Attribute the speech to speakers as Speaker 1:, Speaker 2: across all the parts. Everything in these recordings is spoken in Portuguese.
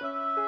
Speaker 1: Música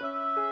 Speaker 1: Thank you.